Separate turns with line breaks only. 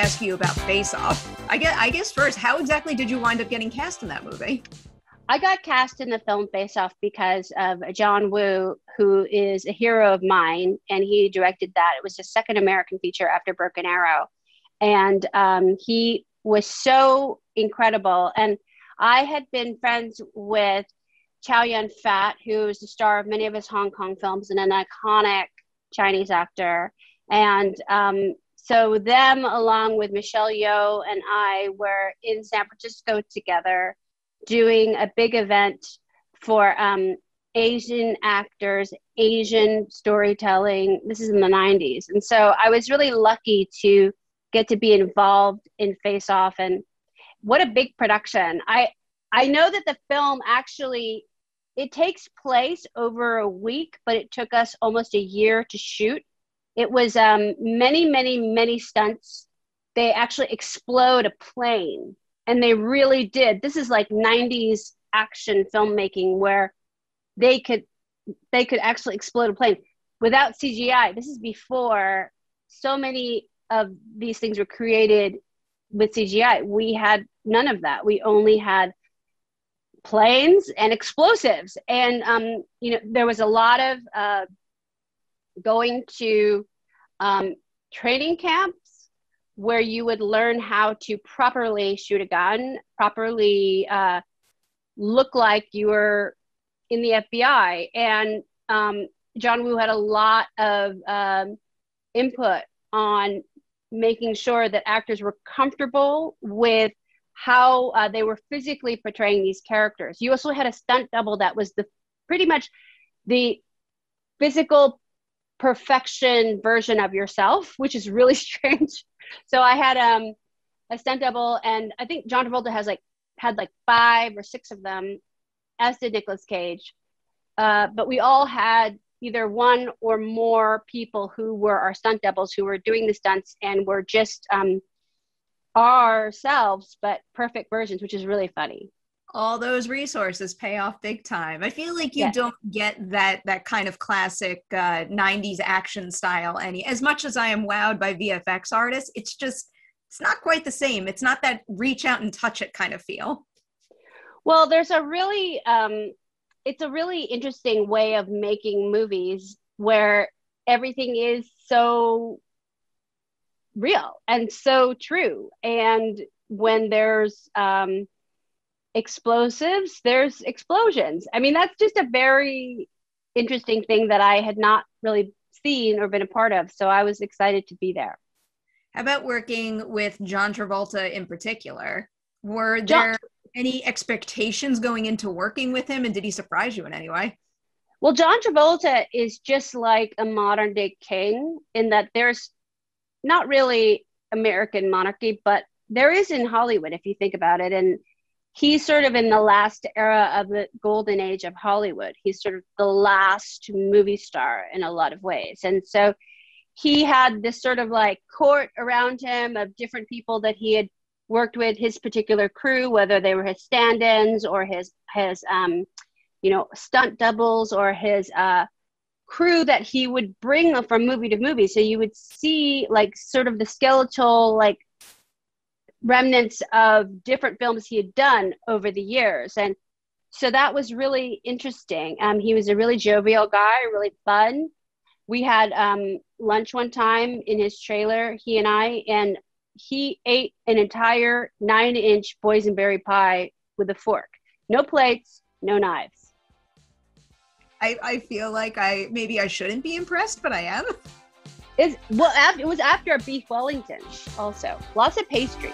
ask you about Face Off. I guess, I guess first, how exactly did you wind up getting cast in that movie?
I got cast in the film Face Off because of John Woo, who is a hero of mine, and he directed that. It was his second American feature after Broken Arrow, and um, he was so incredible. And I had been friends with Chow Yun Fat, who is the star of many of his Hong Kong films and an iconic Chinese actor. And um, so, them along with Michelle Yeoh and I were in San Francisco together doing a big event for um, Asian actors, Asian storytelling. This is in the 90s. And so I was really lucky to get to be involved in Face Off and what a big production. I I know that the film actually it takes place over a week, but it took us almost a year to shoot. It was um, many, many, many stunts. They actually explode a plane and they really did. This is like 90s action filmmaking where they could they could actually explode a plane without cgi this is before so many of these things were created with cgi we had none of that. We only had planes and explosives. And um, you know there was a lot of uh, going to um, training camps where you would learn how to properly shoot a gun, properly uh, look like you were in the FBI. And um, John Woo had a lot of um, input on making sure that actors were comfortable with how uh, they were physically portraying these characters. You also had a stunt double that was the pretty much the physical perfection version of yourself, which is really strange so I had um, a stunt double, and I think John Travolta has like had like five or six of them, as did Nicolas Cage. Uh, but we all had either one or more people who were our stunt doubles who were doing the stunts and were just um, ourselves, but perfect versions, which is really funny
all those resources pay off big time. I feel like you yeah. don't get that that kind of classic uh, '90s action style any. As much as I am wowed by VFX artists, it's just it's not quite the same. It's not that reach out and touch it kind of feel.
Well, there's a really um, it's a really interesting way of making movies where everything is so real and so true, and when there's um, explosives, there's explosions. I mean, that's just a very interesting thing that I had not really seen or been a part of. So I was excited to be there.
How about working with John Travolta in particular? Were there John- any expectations going into working with him and did he surprise you in any way?
Well, John Travolta is just like a modern day king in that there's not really American monarchy, but there is in Hollywood if you think about it. And he's sort of in the last era of the golden age of Hollywood. He's sort of the last movie star in a lot of ways. And so he had this sort of like court around him of different people that he had worked with his particular crew, whether they were his stand-ins or his his um, you know stunt doubles or his uh, crew that he would bring from movie to movie. So you would see like sort of the skeletal like remnants of different films he had done over the years. And so that was really interesting. Um, he was a really jovial guy, really fun. We had um, lunch one time in his trailer, he and I, and he ate an entire nine inch boysenberry pie with a fork. No plates, no knives.
I, I feel like I maybe I shouldn't be impressed, but I am.
Is well, it was after a beef Wellington, also lots of pastry.